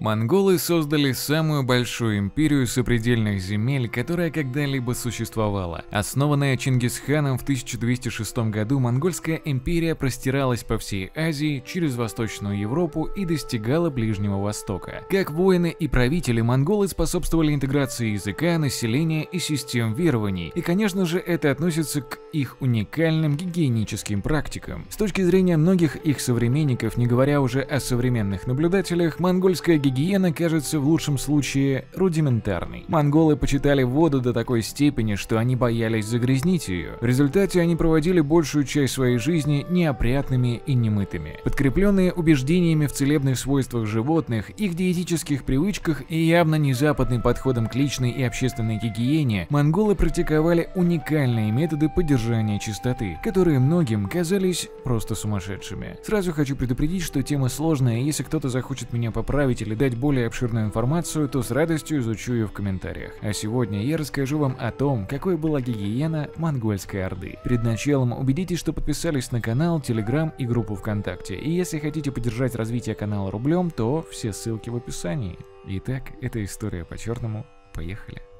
Монголы создали самую большую империю сопредельных земель, которая когда-либо существовала. Основанная Чингисханом в 1206 году, Монгольская империя простиралась по всей Азии, через Восточную Европу и достигала Ближнего Востока. Как воины и правители, монголы способствовали интеграции языка, населения и систем верований, и конечно же это относится к их уникальным гигиеническим практикам. С точки зрения многих их современников, не говоря уже о современных наблюдателях, монгольская гигиена кажется в лучшем случае рудиментарной. Монголы почитали воду до такой степени, что они боялись загрязнить ее. В результате они проводили большую часть своей жизни неопрятными и немытыми. Подкрепленные убеждениями в целебных свойствах животных, их диетических привычках и явно не западным подходом к личной и общественной гигиене, монголы практиковали уникальные методы поддержания чистоты, которые многим казались просто сумасшедшими. Сразу хочу предупредить, что тема сложная, если кто-то захочет меня поправить или дать более обширную информацию, то с радостью изучу ее в комментариях. А сегодня я расскажу вам о том, какой была гигиена монгольской орды. Перед началом убедитесь, что подписались на канал, телеграм и группу ВКонтакте. И если хотите поддержать развитие канала рублем, то все ссылки в описании. Итак, это история по черному. Поехали.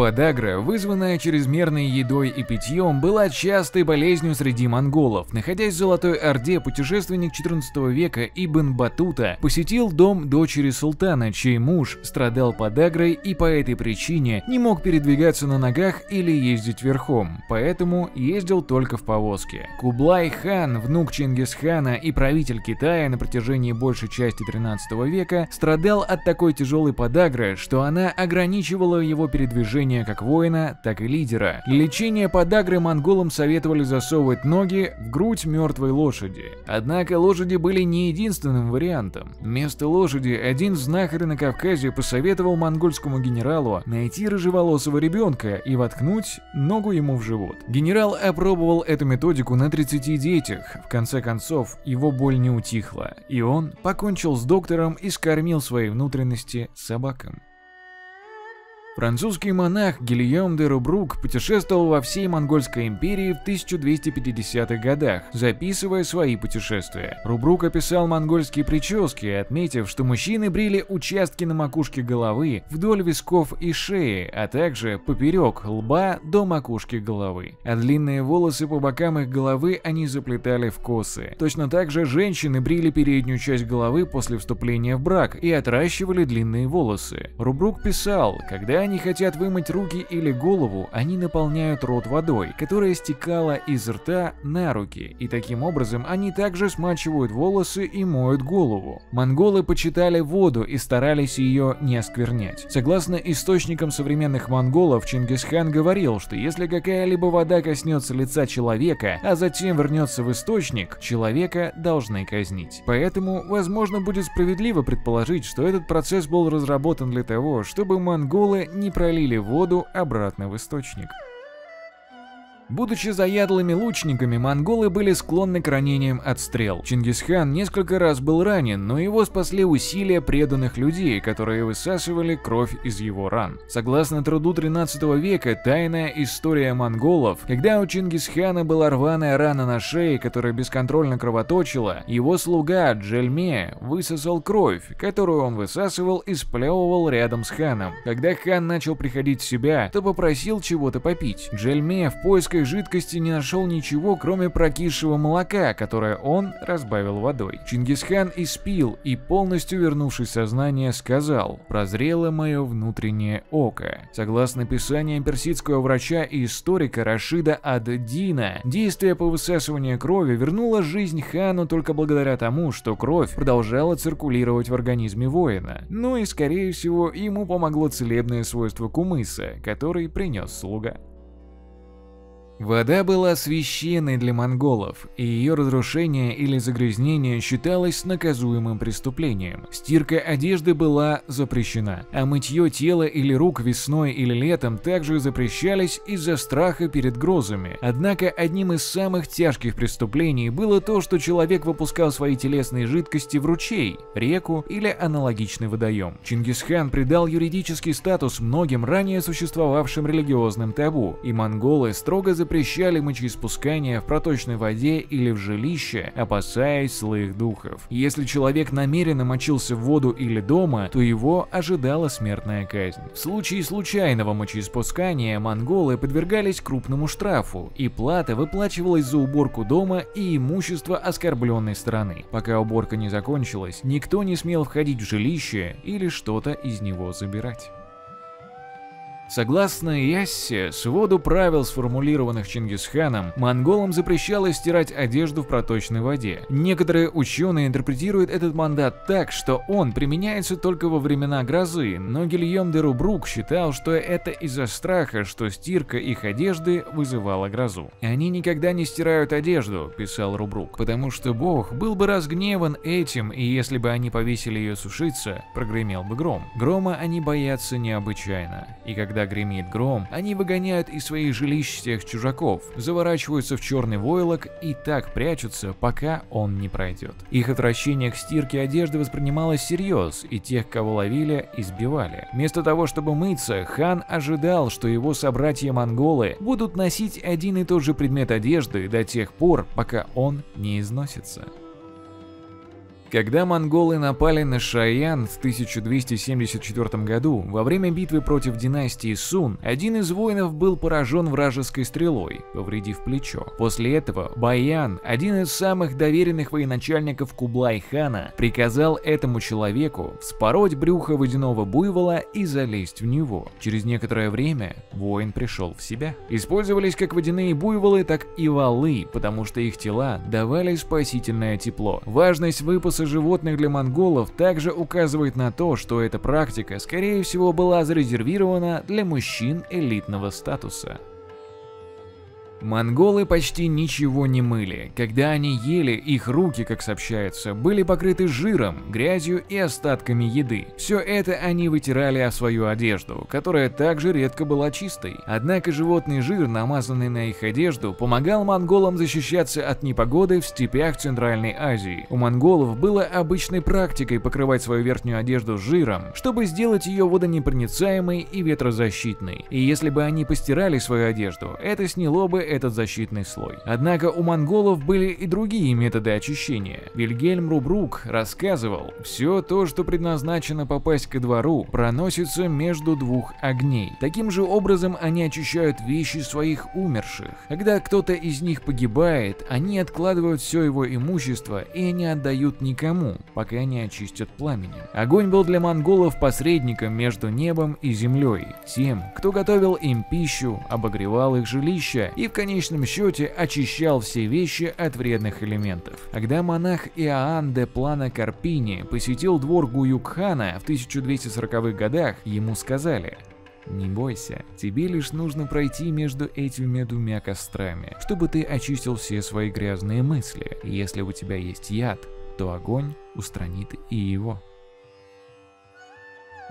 Подагра, вызванная чрезмерной едой и питьем, была частой болезнью среди монголов. Находясь в Золотой Орде, путешественник 14 века Ибн Батута посетил дом дочери султана, чей муж страдал подагрой и по этой причине не мог передвигаться на ногах или ездить верхом, поэтому ездил только в повозке. Кублай хан, внук Чингисхана и правитель Китая на протяжении большей части 13 века, страдал от такой тяжелой подагры, что она ограничивала его передвижение лечения как воина, так и лидера. Для лечения подагры монголам советовали засовывать ноги в грудь мертвой лошади. Однако лошади были не единственным вариантом. Вместо лошади один знахарь на Кавказе посоветовал монгольскому генералу найти рыжеволосого ребенка и воткнуть ногу ему в живот. Генерал опробовал эту методику на 30 детях. В конце концов, его боль не утихла, и он покончил с доктором и скормил свои внутренности собакам. Французский монах Гильем де Рубрук путешествовал во всей Монгольской империи в 1250-х годах, записывая свои путешествия. Рубрук описал монгольские прически, отметив, что мужчины брили участки на макушке головы вдоль висков и шеи, а также поперек лба до макушки головы. А длинные волосы по бокам их головы они заплетали в косы. Точно так же женщины брили переднюю часть головы после вступления в брак и отращивали длинные волосы. Рубрук писал, когда они хотят вымыть руки или голову, они наполняют рот водой, которая стекала из рта на руки, и таким образом они также смачивают волосы и моют голову. Монголы почитали воду и старались ее не осквернять. Согласно источникам современных монголов, Чингисхан говорил, что если какая-либо вода коснется лица человека, а затем вернется в источник, человека должны казнить. Поэтому, возможно, будет справедливо предположить, что этот процесс был разработан для того, чтобы монголы не пролили воду обратно в источник. Будучи заядлыми лучниками, монголы были склонны к ранениям от стрел. Чингисхан несколько раз был ранен, но его спасли усилия преданных людей, которые высасывали кровь из его ран. Согласно труду 13 века «Тайная история монголов», когда у Чингисхана была рваная рана на шее, которая бесконтрольно кровоточила, его слуга Джельме высосал кровь, которую он высасывал и сплевывал рядом с ханом. Когда хан начал приходить в себя, то попросил чего-то попить. Джельме в поисках этой жидкости не нашел ничего, кроме прокисшего молока, которое он разбавил водой. Чингисхан испил и, полностью вернувшись сознание, сказал «Прозрело мое внутреннее око». Согласно писаниям персидского врача и историка Рашида ад-Дина, действие по высасыванию крови вернуло жизнь хану только благодаря тому, что кровь продолжала циркулировать в организме воина. Ну и, скорее всего, ему помогло целебное свойство кумыса, который принес слуга. Вода была священной для монголов, и ее разрушение или загрязнение считалось наказуемым преступлением. Стирка одежды была запрещена, а мытье тела или рук весной или летом также запрещались из-за страха перед грозами. Однако одним из самых тяжких преступлений было то, что человек выпускал свои телесные жидкости в ручей, реку или аналогичный водоем. Чингисхан придал юридический статус многим ранее существовавшим религиозным табу, и монголы строго запретили запрещали мочеиспускание в проточной воде или в жилище, опасаясь злых духов. Если человек намеренно мочился в воду или дома, то его ожидала смертная казнь. В случае случайного мочеиспускания монголы подвергались крупному штрафу, и плата выплачивалась за уборку дома и имущество оскорбленной стороны. Пока уборка не закончилась, никто не смел входить в жилище или что-то из него забирать. Согласно Яссе, своду правил, сформулированных Чингисханом, монголам запрещалось стирать одежду в проточной воде. Некоторые ученые интерпретируют этот мандат так, что он применяется только во времена грозы, но Гильем де Рубрук считал, что это из-за страха, что стирка их одежды вызывала грозу. «Они никогда не стирают одежду», – писал Рубрук, «потому что Бог был бы разгневан этим, и если бы они повесили ее сушиться, прогремел бы гром. Грома они боятся необычайно, и когда когда гремит гром, они выгоняют из своих жилищ всех чужаков, заворачиваются в черный войлок и так прячутся, пока он не пройдет. Их отвращение к стирке одежды воспринималось всерьез, и тех, кого ловили, избивали. Вместо того, чтобы мыться, хан ожидал, что его собратья-монголы будут носить один и тот же предмет одежды до тех пор, пока он не износится. Когда монголы напали на Шаян в 1274 году, во время битвы против династии Сун, один из воинов был поражен вражеской стрелой, повредив плечо. После этого Баян, один из самых доверенных военачальников Кублай-хана, приказал этому человеку вспороть брюхо водяного буйвола и залезть в него. Через некоторое время воин пришел в себя. Использовались как водяные буйволы, так и валы, потому что их тела давали спасительное тепло. Важность выпаса мяса животных для монголов также указывает на то, что эта практика, скорее всего, была зарезервирована для мужчин элитного статуса. Монголы почти ничего не мыли. Когда они ели, их руки, как сообщается, были покрыты жиром, грязью и остатками еды. Все это они вытирали о свою одежду, которая также редко была чистой. Однако животный жир, намазанный на их одежду, помогал монголам защищаться от непогоды в степях Центральной Азии. У монголов было обычной практикой покрывать свою верхнюю одежду жиром, чтобы сделать ее водонепроницаемой и ветрозащитной. И если бы они постирали свою одежду, это сняло бы этот защитный слой. Однако у монголов были и другие методы очищения. Вильгельм Рубрук рассказывал, все то, что предназначено попасть ко двору, проносится между двух огней. Таким же образом они очищают вещи своих умерших. Когда кто-то из них погибает, они откладывают все его имущество и не отдают никому, пока не очистят пламенем. Огонь был для монголов посредником между небом и землей, тем, кто готовил им пищу, обогревал их жилища и в конечном счете очищал все вещи от вредных элементов. Когда монах Иоанн де Плана Карпини посетил двор Гуюкхана в 1240-х годах, ему сказали не бойся, тебе лишь нужно пройти между этими двумя кострами, чтобы ты очистил все свои грязные мысли. Если у тебя есть яд, то огонь устранит и его.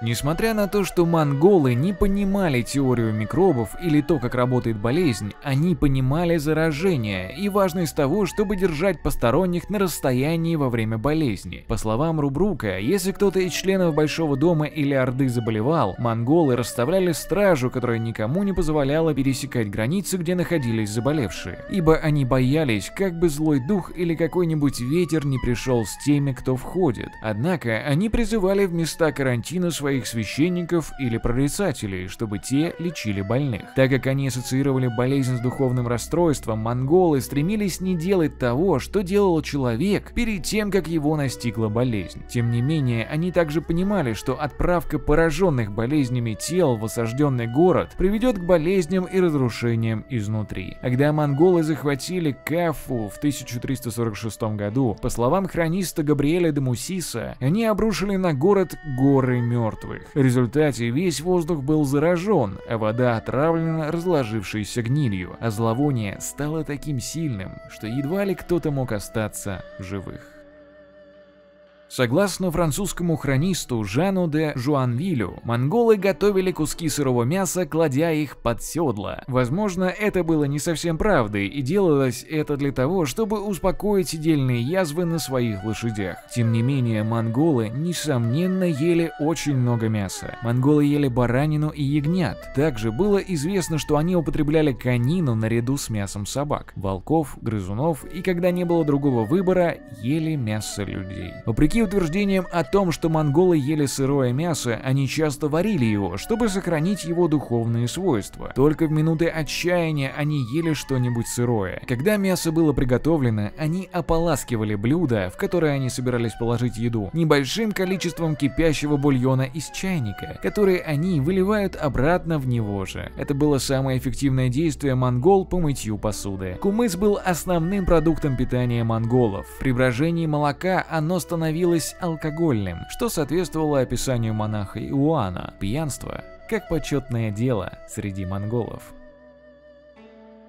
Несмотря на то, что монголы не понимали теорию микробов или то, как работает болезнь, они понимали заражение и важность того, чтобы держать посторонних на расстоянии во время болезни. По словам Рубрука, если кто-то из членов Большого дома или Орды заболевал, монголы расставляли стражу, которая никому не позволяла пересекать границы, где находились заболевшие, ибо они боялись, как бы злой дух или какой-нибудь ветер не пришел с теми, кто входит. Однако они призывали в места карантина своих своих священников или прорицателей, чтобы те лечили больных. Так как они ассоциировали болезнь с духовным расстройством, монголы стремились не делать того, что делал человек перед тем, как его настигла болезнь. Тем не менее, они также понимали, что отправка пораженных болезнями тел в осажденный город приведет к болезням и разрушениям изнутри. Когда монголы захватили Кафу в 1346 году, по словам хрониста Габриэля де Мусиса, они обрушили на город горы мертвых мертвых. В результате весь воздух был заражен, а вода отравлена разложившейся гнилью, а зловоние стало таким сильным, что едва ли кто-то мог остаться в живых. Согласно французскому хронисту Жану де Жуанвилю, монголы готовили куски сырого мяса, кладя их под седла. Возможно, это было не совсем правдой, и делалось это для того, чтобы успокоить сидельные язвы на своих лошадях. Тем не менее, монголы, несомненно, ели очень много мяса. Монголы ели баранину и ягнят. Также было известно, что они употребляли конину наряду с мясом собак, волков, грызунов и, когда не было другого выбора, ели мясо людей. Вопреки Вопреки утверждениям о том, что монголы ели сырое мясо, они часто варили его, чтобы сохранить его духовные свойства. Только в минуты отчаяния они ели что-нибудь сырое. Когда мясо было приготовлено, они ополаскивали блюдо, в которое они собирались положить еду, небольшим количеством кипящего бульона из чайника, который они выливают обратно в него же. Это было самое эффективное действие монгол по мытью посуды. Кумыс был основным продуктом питания монголов. При брожении молока оно становилось становилось алкогольным, что соответствовало описанию монаха Иоанна – пьянство, как почетное дело среди монголов.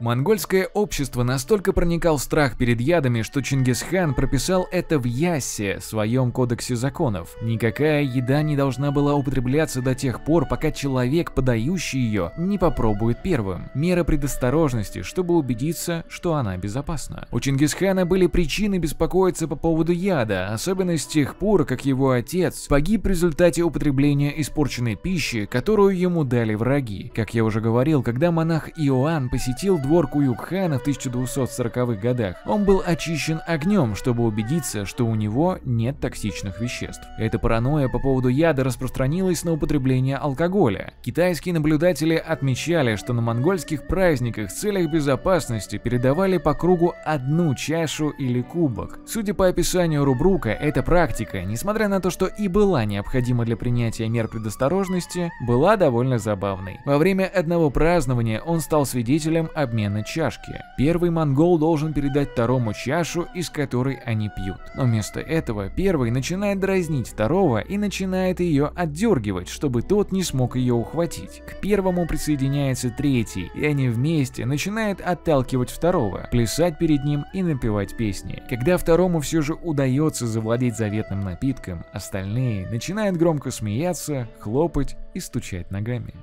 Монгольское общество настолько проникал страх перед ядами, что Чингисхан прописал это в Яссе, своем кодексе законов. Никакая еда не должна была употребляться до тех пор, пока человек, подающий ее, не попробует первым. Мера предосторожности, чтобы убедиться, что она безопасна. У Чингисхана были причины беспокоиться по поводу яда, особенно с тех пор, как его отец погиб в результате употребления испорченной пищи, которую ему дали враги. Как я уже говорил, когда монах Иоанн посетил двор Куюкхана в 1240-х годах, он был очищен огнем, чтобы убедиться, что у него нет токсичных веществ. Эта паранойя по поводу яда распространилась на употребление алкоголя. Китайские наблюдатели отмечали, что на монгольских праздниках в целях безопасности передавали по кругу одну чашу или кубок. Судя по описанию Рубрука, эта практика, несмотря на то, что и была необходима для принятия мер предосторожности, была довольно забавной. Во время одного празднования он стал свидетелем обмена обмена чашки. Первый монгол должен передать второму чашу, из которой они пьют. Но вместо этого первый начинает дразнить второго и начинает ее отдергивать, чтобы тот не смог ее ухватить. К первому присоединяется третий, и они вместе начинают отталкивать второго, плясать перед ним и напевать песни. Когда второму все же удается завладеть заветным напитком, остальные начинают громко смеяться, хлопать и стучать ногами.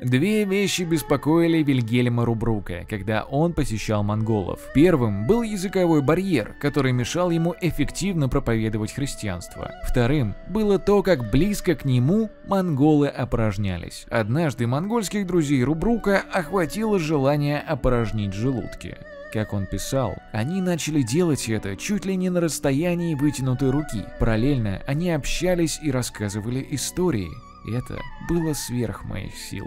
Две вещи беспокоили Вильгельма Рубрука, когда он посещал монголов. Первым был языковой барьер, который мешал ему эффективно проповедовать христианство. Вторым было то, как близко к нему монголы опорожнялись. Однажды монгольских друзей Рубрука охватило желание опорожнить желудки. Как он писал, они начали делать это чуть ли не на расстоянии вытянутой руки. Параллельно они общались и рассказывали истории. Это было сверх моих сил.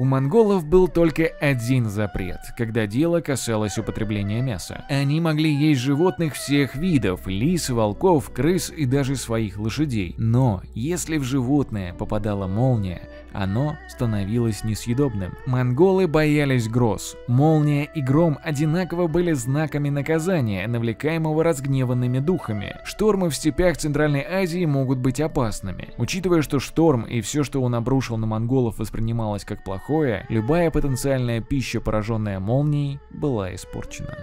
У монголов был только один запрет, когда дело касалось употребления мяса. Они могли есть животных всех видов – лис, волков, крыс и даже своих лошадей. Но если в животное попадала молния, оно становилось несъедобным. Монголы боялись гроз. Молния и гром одинаково были знаками наказания, навлекаемого разгневанными духами. Штормы в степях Центральной Азии могут быть опасными. Учитывая, что шторм и все, что он обрушил на монголов, воспринималось как плохое, любая потенциальная пища, пораженная молнией, была испорчена.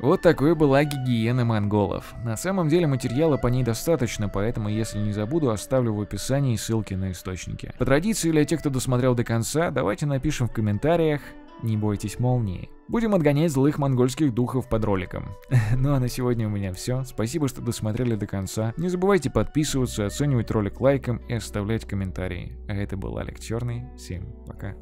Вот такой была гигиена монголов. На самом деле материала по ней достаточно, поэтому если не забуду, оставлю в описании ссылки на источники. По традиции для тех, кто досмотрел до конца, давайте напишем в комментариях «Не бойтесь молнии». Будем отгонять злых монгольских духов под роликом. ну а на сегодня у меня все. Спасибо, что досмотрели до конца. Не забывайте подписываться, оценивать ролик лайком и оставлять комментарии. А это был Олег Черный. Всем пока.